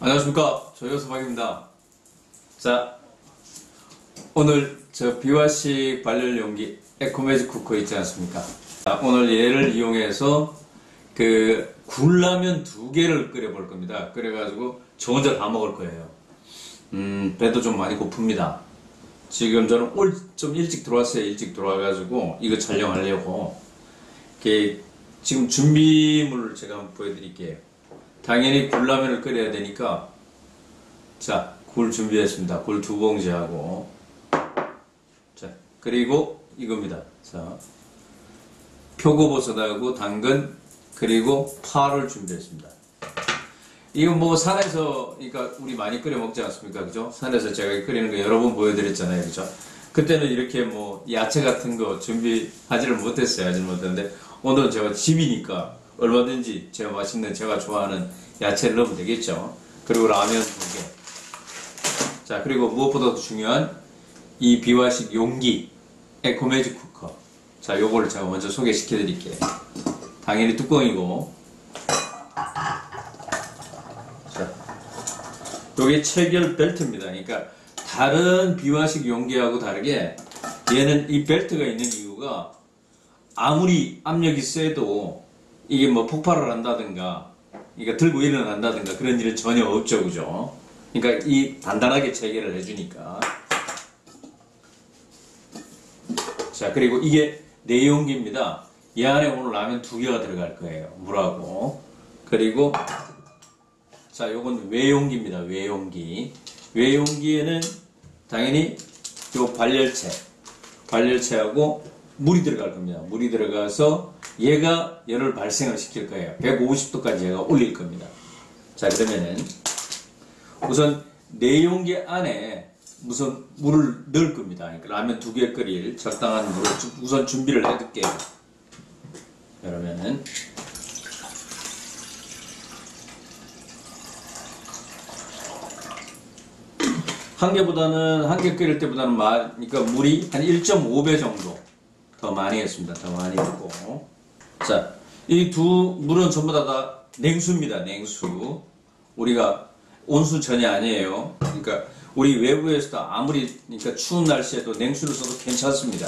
안녕하십니까. 조효수박입니다. 자 오늘 저 비화식 발열 용기 에코매직 쿠커 있지 않습니까? 자, 오늘 얘를 이용해서 그 굴라면 두 개를 끓여 볼 겁니다. 끓여가지고 저 혼자 다 먹을 거예요. 음 배도 좀 많이 고픕니다. 지금 저는 올 좀 일찍 들어왔어요. 일찍 들어와가지고 이거 촬영하려고. 이렇게 지금 준비물을 제가 한번 보여드릴게요. 당연히 굴라면을 끓여야 되니까. 자, 굴 준비했습니다. 굴 두 봉지하고. 자, 그리고 이겁니다. 자, 표고버섯하고 당근 그리고 파를 준비했습니다. 이건 뭐 산에서 그러니까 우리 많이 끓여 먹지 않습니까? 그죠? 산에서 제가 끓이는 거 여러 번 보여드렸잖아요. 그죠? 그때는 이렇게 뭐 야채 같은 거 준비하지를 못했어요. 하지 못했는데 오늘은 제가 집이니까 얼마든지 제가 맛있는 제가 좋아하는 야채를 넣으면 되겠죠. 그리고 라면 두 개. 자, 그리고 무엇보다도 중요한 이 비화식 용기 에코매직 쿠커. 자, 요거를 제가 먼저 소개시켜 드릴게요. 당연히 뚜껑이고. 자, 요게 체결 벨트입니다. 그러니까 다른 비화식 용기하고 다르게 얘는 이 벨트가 있는 이유가 아무리 압력이 세도 이게 뭐 폭발을 한다든가, 그러니까 들고 일어난다든가 그런 일은 전혀 없죠, 그죠? 그러니까 이 단단하게 체계를 해주니까. 자, 그리고 이게 내용기입니다. 이 안에 오늘 라면 두 개가 들어갈 거예요. 물하고. 그리고, 자, 요건 외용기입니다. 외용기. 외용기에는 당연히 요 발열체. 발열체하고 물이 들어갈 겁니다. 물이 들어가서 얘가 열을 발생을 시킬 거예요. 150도까지 얘가 올릴 겁니다. 자, 그러면은 우선 내용기 안에 무슨 물을 넣을 겁니다. 그러니까 라면 두 개 끓일 적당한 물을 우선 준비를 해둘게요. 그러면은 한 개보다는 한 개 끓일 때보다는 마, 그러니까 물이 한 1.5배 정도 더 많이 했습니다. 더 많이 했고 자, 이 두 물은 전부 다, 다 냉수입니다. 냉수. 우리가 온수 전혀 아니에요. 그러니까 우리 외부에서도 아무리 그러니까 추운 날씨에도 냉수를 써도 괜찮습니다.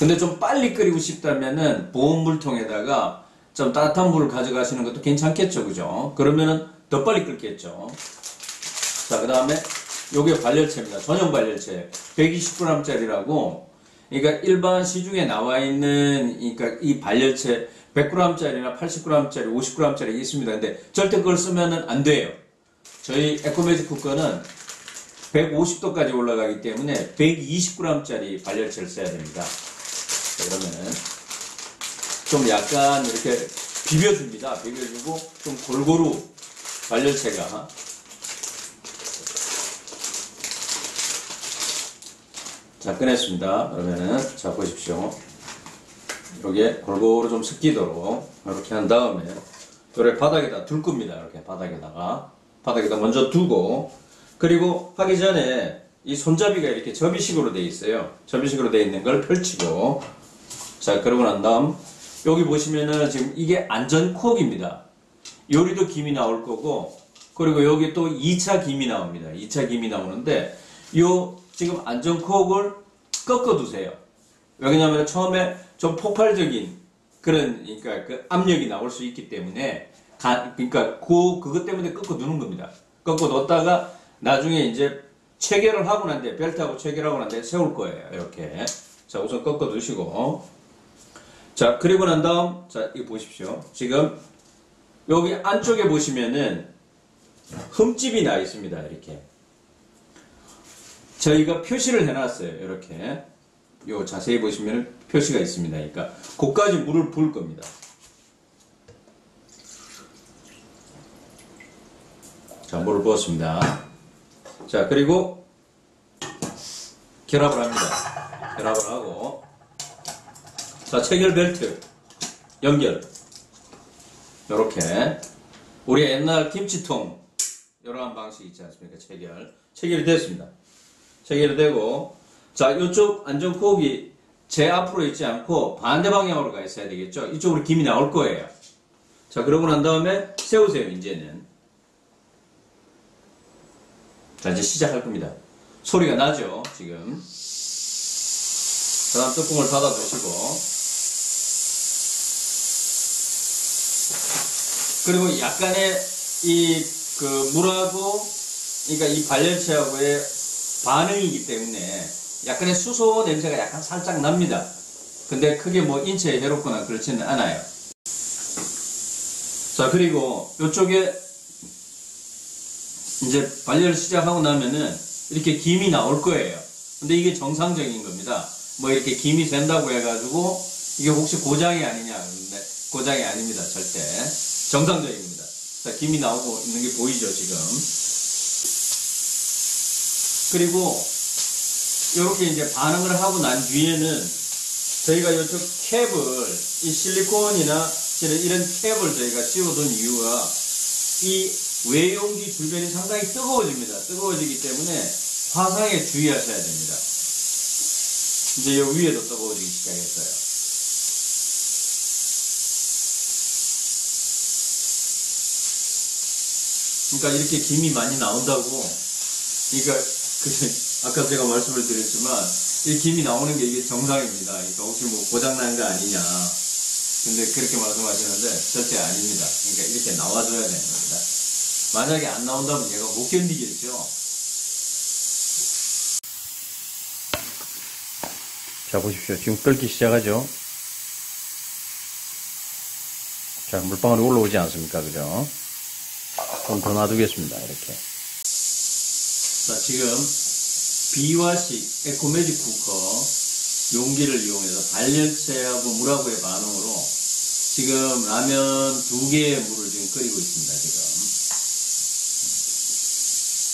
근데 좀 빨리 끓이고 싶다면은 보온물통에다가 좀 따뜻한 물을 가져가시는 것도 괜찮겠죠, 그죠? 그러면은 더 빨리 끓겠죠. 자, 그 다음에 요게 발열체입니다. 전용 발열체. 120g짜리라고 그러니까 일반 시중에 나와 있는 그러니까 이 발열체 100g짜리나 80g짜리, 50g짜리 있습니다. 근데 절대 그걸 쓰면은 안 돼요. 저희 에코매직 쿠커는 150도까지 올라가기 때문에 120g짜리 발열체를 써야 됩니다. 그러면은 좀 약간 이렇게 비벼줍니다. 비벼주고 좀 골고루 발열체가 자 꺼냈습니다. 그러면은 자 보십시오. 이렇게 골고루 좀 섞이도록 이렇게 한 다음에 요래 바닥에다 둘 겁니다. 이렇게 바닥에다가 바닥에다 먼저 두고 그리고 하기 전에 이 손잡이가 이렇게 접이식으로 되어 있어요. 접이식으로 되어 있는 걸 펼치고 자 그러고 난 다음 여기 보시면은 지금 이게 안전콕입니다. 요리도 김이 나올 거고 그리고 여기 또 2차 김이 나옵니다. 2차 김이 나오는데 요 지금 안전콕을 꺾어 두세요. 왜냐하면 처음에 좀 폭발적인 그런 그러니까 그 압력이 나올 수 있기 때문에 가, 그러니까 그 그것 때문에 꺾어 두는 겁니다. 꺾어 뒀다가 나중에 이제 체결을 하고 난데 벨트하고 체결하고 난데 세울 거예요. 이렇게 자 우선 꺾어 두시고 자 그리고 난 다음 자 이거 보십시오. 지금 여기 안쪽에 보시면은 흠집이 나 있습니다. 이렇게 저희가 표시를 해놨어요. 이렇게 요 자세히 보시면 표시가 있습니다. 그러니까 고까지 물을 부을 겁니다. 자, 물을 부었습니다. 자, 그리고 결합을 합니다. 결합을 하고 자, 체결 벨트 연결 요렇게 우리 옛날 김치통 이러한 방식 있지 않습니까? 체결 체결이 됐습니다. 체결이 되고 자 이쪽 안전콕이 제 앞으로 있지 않고 반대 방향으로 가 있어야 되겠죠? 이쪽으로 김이 나올 거예요. 자 그러고 난 다음에 세우세요 이제는 자 이제 시작할 겁니다. 소리가 나죠 지금 그 다음 뚜껑을 닫아 두시고 그리고 약간의 이 그 물하고 그러니까 이 발열체하고의 반응이기 때문에 약간의 수소 냄새가 약간 살짝 납니다. 근데 크게 뭐 인체에 해롭거나 그렇지는 않아요. 자 그리고 이쪽에 이제 발열을 시작하고 나면은 이렇게 김이 나올 거예요. 근데 이게 정상적인 겁니다. 뭐 이렇게 김이 샌다고 해가지고 이게 혹시 고장이 아니냐 근데 고장이 아닙니다 절대 정상적입니다. 자 김이 나오고 있는 게 보이죠 지금. 그리고 이렇게 이제 반응을 하고 난 뒤에는 저희가 이쪽 캡을 이 실리콘이나 이런 캡을 저희가 씌워둔 이유가 이 외용기 주변이 상당히 뜨거워집니다. 뜨거워지기 때문에 화상에 주의하셔야 됩니다. 이제 이 위에도 뜨거워지기 시작했어요. 그러니까 이렇게 김이 많이 나온다고, 그러니까 그 아까 제가 말씀을 드렸지만 이 김이 나오는 게 이게 정상입니다. 그러니까 혹시 뭐 고장 난 거 아니냐. 근데 그렇게 말씀하시는데 절대 아닙니다. 그러니까 이렇게 나와줘야 되는 겁니다. 만약에 안 나온다면 얘가 못 견디겠죠. 자 보십시오. 지금 끓기 시작하죠. 자 물방울이 올라오지 않습니까? 그죠? 좀 더 놔두겠습니다. 이렇게. 자 지금 비화식 에코매직 쿠커 용기를 이용해서 발열체하고 물하고의 반응으로 지금 라면 두 개의 물을 지금 끓이고 있습니다. 지금.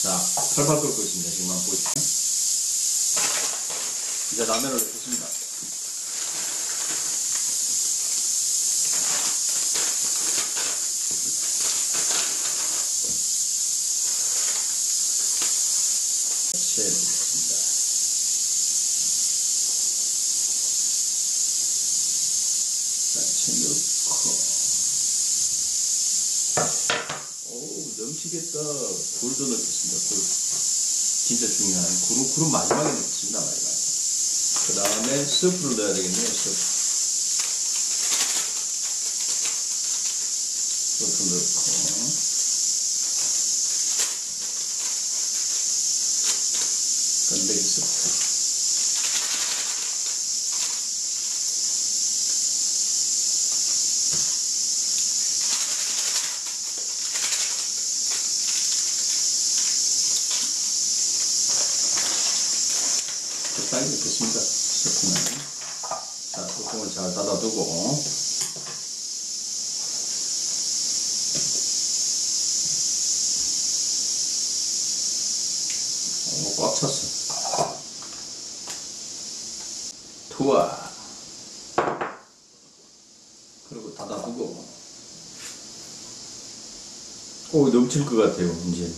자, 펄펄 끓고 있습니다. 지금 한번 보시죠. 이제 라면을 넣겠습니다. 채 넣겠습니다. 자, 채 넣고. 오, 넘치겠다. 굴도 넣겠습니다. 굴. 진짜 중요한 굴은, 굴은 마지막에 넣겠습니다. 마지막에. 그 다음에 스프를 넣어야 되겠네요. 스프 넣고. 건더기 스프. 적당히 넣겠습니다. 스프는. 자, 뚜껑을 잘 닫아두고. 오, 꽉 찼어. 투하. 그리고 닫아두고. 오, 넘칠 것 같아요, 이제.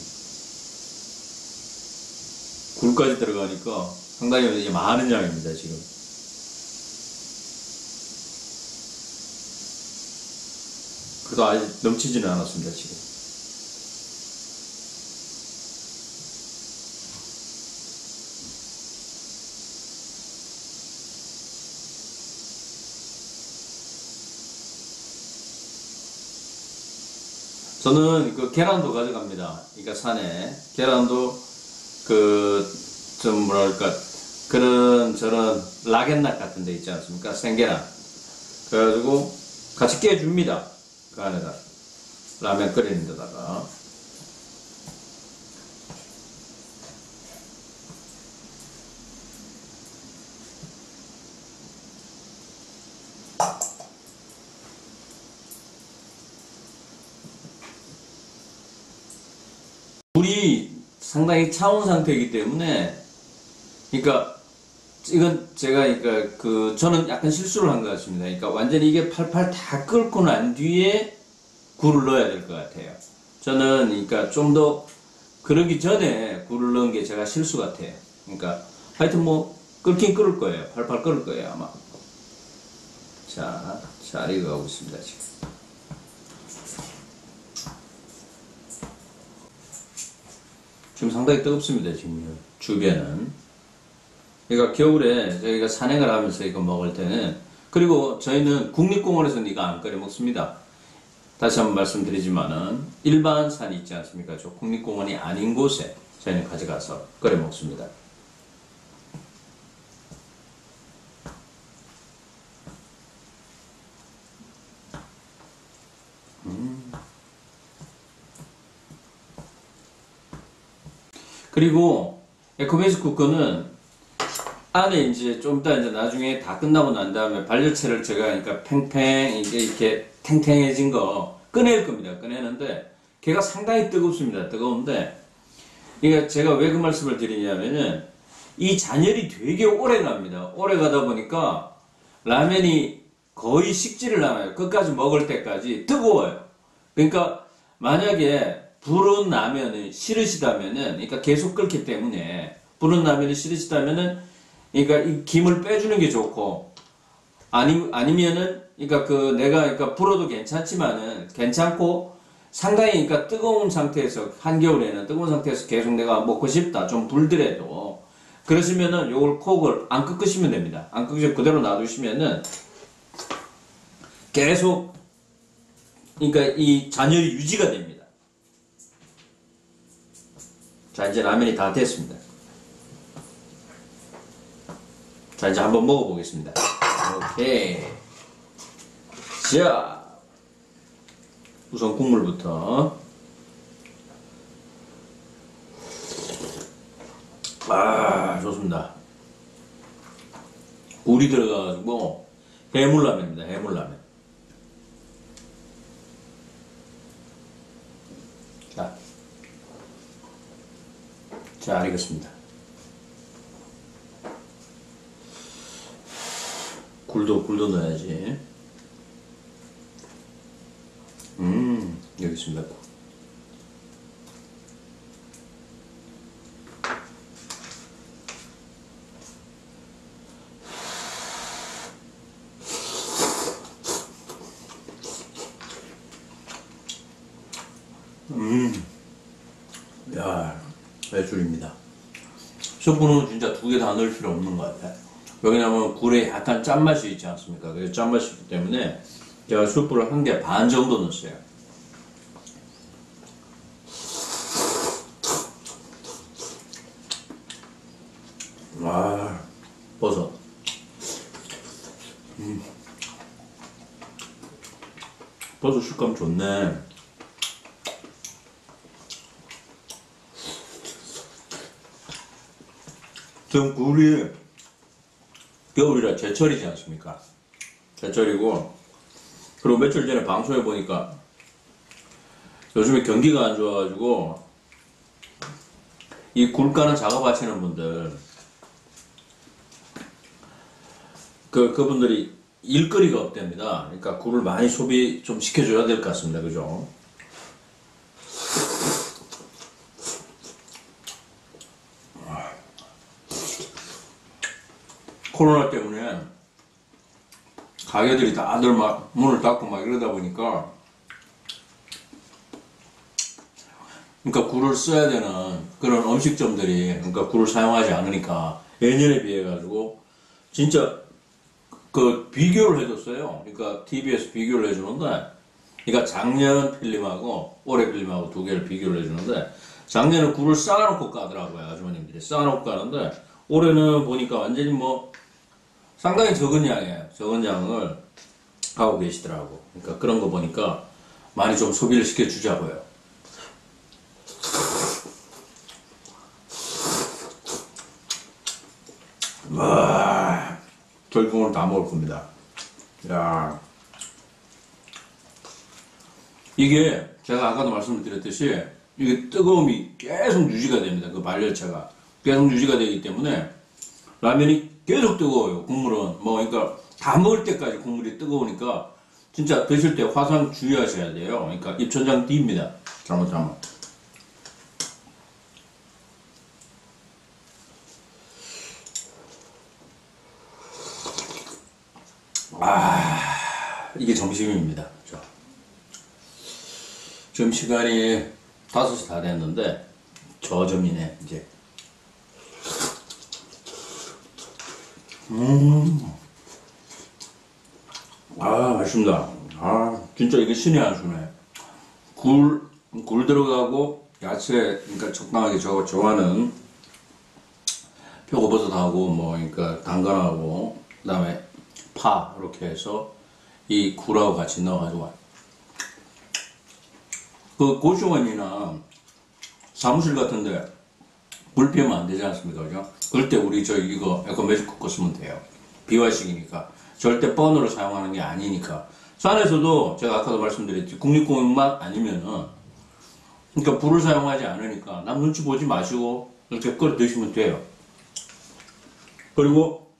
굴까지 들어가니까 상당히 이제 많은 양입니다, 지금. 그래도 아직 넘치지는 않았습니다, 지금. 저는 그 계란도 가져갑니다. 그러니까 산에 계란도 그 좀 뭐랄까 그런 저런 라겐낫 같은 데 있지 않습니까? 생계란. 그래가지고 같이 깨줍니다. 그 안에다 라면 끓이는 데다가. 물이 상당히 차온 상태이기 때문에 그러니까 이건 제가 그러니까 그 저는 약간 실수를 한 것 같습니다. 그러니까 완전히 이게 팔팔 다 끓고 난 뒤에 굴을 넣어야 될 것 같아요. 저는 그러니까 좀 더 그러기 전에 굴을 넣은 게 제가 실수 같아요. 그러니까 하여튼 뭐 끓긴 끓을 거예요. 팔팔 끓을 거예요 아마. 자, 잘 익어가고 있습니다 지금. 지금 상당히 뜨겁습니다 지금 주변은. 그러니까 겨울에 저희가 산행을 하면서 이거 먹을 때는 그리고 저희는 국립공원에서는 이거 안 끓여 먹습니다. 다시 한번 말씀드리지만은 일반 산이 있지 않습니까? 저 국립공원이 아닌 곳에 저희는 가져가서 끓여 먹습니다. 음. 그리고 에코베이스 쿠커는 안에 이제 좀 이따 이제 나중에 다 끝나고 난 다음에 발열체를 제가 그러니까 팽팽 이게 이렇게 탱탱해진 거 꺼낼 겁니다. 꺼내는데 걔가 상당히 뜨겁습니다. 뜨거운데 이게 제가 왜 그 말씀을 드리냐면은 이 잔열이 되게 오래 갑니다. 오래 가다 보니까 라면이 거의 식지를 않아요. 끝까지 먹을 때까지 뜨거워요. 그러니까 만약에 불은 라면이 싫으시다면은 그러니까 계속 끓기 때문에 불은 라면이 싫으시다면은 그러니까 이 김을 빼주는 게 좋고 아니 아니면은 그러니까 그 내가 그러니까 불어도 괜찮지만은 괜찮고 상당히 그러니까 뜨거운 상태에서 한겨울에는 뜨거운 상태에서 계속 내가 먹고 싶다 좀 불더라도 그러시면은 요걸 콕을 안 끄끄시면 됩니다. 안 끄끄시고 그대로 놔두시면은 계속 그러니까 이 잔열이 유지가 됩니다. 자 이제 라면이 다 됐습니다. 자 이제 한번 먹어보겠습니다. 오케이. 자 우선 국물부터. 아 좋습니다. 굴이 들어가가지고 해물라면입니다. 해물라면. 자, 자, 알겠습니다. 굴도, 굴도 넣어야지. 음, 여기 있습니다. 굴. 야, 배줄입니다. 소분은 진짜 두 개 다 넣을 필요 없는 것 같아 요. 왜냐면 굴에 약간 짠맛이 있지 않습니까? 그래서 짠맛이 있기 때문에 제가 숯불을 한 개 반 정도 넣었어요. 와, 버섯. 음. 버섯 식감 좋네. 지금 굴이 겨울이라 제철이지 않습니까? 제철이고 그리고 며칠 전에 방송에 보니까 요즘에 경기가 안 좋아가지고 이굴 까는 작업하시는 분들 그 그분들이 일거리가 없답니다. 그러니까 굴을 많이 소비 좀 시켜줘야 될 것 같습니다. 그죠? 코로나 때문에 가게들이 다들 막 문을 닫고 막 이러다 보니까 그러니까 굴을 써야 되는 그런 음식점들이 그러니까 굴을 사용하지 않으니까 예년에 비해 가지고 진짜 그 비교를 해줬어요. 그러니까 TV에서 비교를 해주는데 그러니까 작년 필름하고 올해 필름하고 두 개를 비교를 해주는데 작년에 굴을 쌓아놓고 까더라고요 아주머님들이 쌓아놓고 까는데 올해는 보니까 완전히 뭐 상당히 적은 양이에요. 적은 양을 하고 계시더라고. 그러니까 그런 거 보니까 많이 좀 소비를 시켜주자고요. 와, 결국은 다 먹을 겁니다. 야, 이게 제가 아까도 말씀을 드렸듯이 이게 뜨거움이 계속 유지가 됩니다. 그 발열체가 계속 유지가 되기 때문에 라면이 계속 뜨거워요. 국물은 뭐 그러니까 다 먹을 때까지 국물이 뜨거우니까 진짜 드실 때 화상 주의하셔야 돼요. 그러니까 입천장 D입니다. 잘못하면. 아, 이게 점심입니다. 저. 지금 시간이 5시 다 됐는데, 저점이네, 이제. 아, 맛있습니다. 아, 진짜 이게 신의 한 수네. 굴, 굴 들어가고, 야채, 그러니까 적당하게 저, 좋아하는 표고버섯하고, 뭐, 그러니까 당근하고, 그 다음에 파, 이렇게 해서 이 굴하고 같이 넣어가지고. 그 고시원이나 사무실 같은데 불 피우면 안 되지 않습니까? 그죠? 그럴 때 우리 저 이거 에코 매직 쿠커 쓰면 돼요. 비화식이니까. 절대 뻔으로 사용하는 게 아니니까. 산에서도 제가 아까도 말씀드렸지 국립공원만 아니면은 그러니까 불을 사용하지 않으니까 남 눈치 보지 마시고 이렇게 끓여 드시면 돼요. 그리고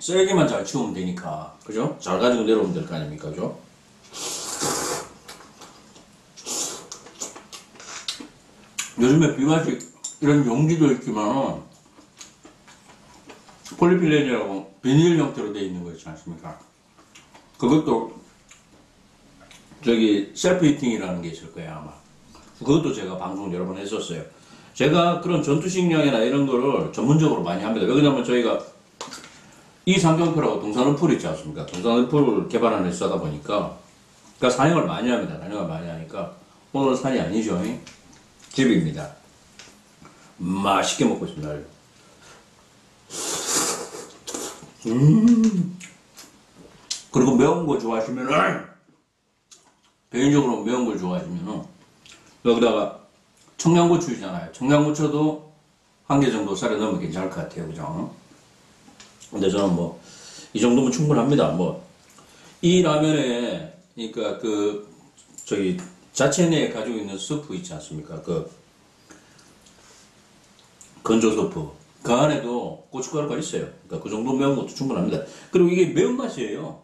쓰레기만 잘 치우면 되니까 그죠? 잘 가지고 내려오면 될 거 아닙니까? 그죠? 요즘에 비화식 이런 용기도 있지만 폴리필렌이라고 비닐 형태로 되어 있는 거 있지 않습니까? 그것도 저기 셀프 히팅이라는 게 있을 거예요 아마. 그것도 제가 방송 여러 번 했었어요. 제가 그런 전투식량이나 이런 거를 전문적으로 많이 합니다. 왜냐면 저희가 이 상경표라고 동산원풀 있지 않습니까? 동산원풀을 개발하는 회사다 보니까 그러니까 산행을 많이 합니다. 산행을 많이 하니까. 오늘은 산이 아니죠 집입니다. 맛있게 먹고 있습니다 그리고 매운 거 좋아하시면은 개인적으로 매운 걸 좋아하시면은 여기다가 청양고추 있잖아요. 청양고추도 한 개 정도 쌀에 넣으면 괜찮을 것 같아요, 그죠? 근데 저는 뭐 이 정도면 충분합니다. 뭐 이 라면에 그러니까 그 저기 자체 내에 가지고 있는 스프 있지 않습니까? 그 건조 스프 그 안에도 고춧가루가 있어요. 그러니까 그 정도 매운 것도 충분합니다. 그리고 이게 매운맛이에요.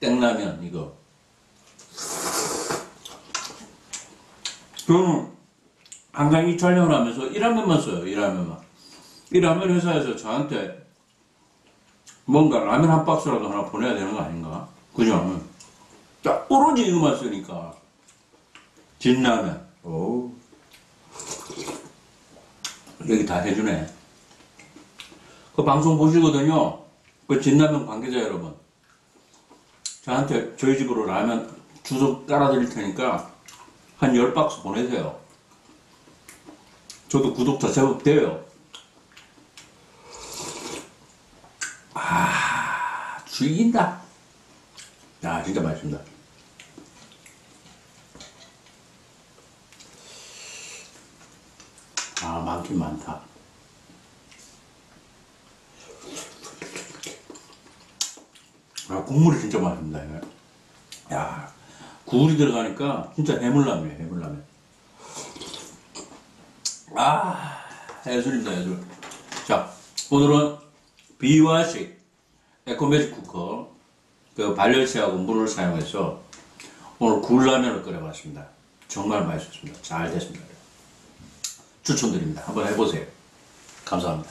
땡라면 이거. 저는 항상 이 촬영을 하면서 이 라면만 써요. 이 라면만. 이 라면 회사에서 저한테 뭔가 라면 한 박스라도 하나 보내야 되는 거 아닌가? 그죠? 자, 오로지 이거만 쓰니까. 진라면. 오. 여기 다 해주네. 그 방송 보시거든요. 그 진라면 관계자 여러분. 저한테 저희 집으로 라면 주소 깔아드릴 테니까 한 10박스 보내세요. 저도 구독자 제법 돼요. 아, 죽인다. 야, 진짜 맛있습니다. 아, 많긴 많다. 아, 국물이 진짜 맛있습니다. 야, 굴이 들어가니까 진짜 해물라면이에요, 해물라면. 아, 예술입니다, 예술. 자, 오늘은 비화식 에코매직 쿠커, 그 발열체하고 물을 사용해서 오늘 굴라면을 끓여봤습니다. 정말 맛있었습니다. 잘 됐습니다. 추천드립니다. 한번 해보세요. 감사합니다.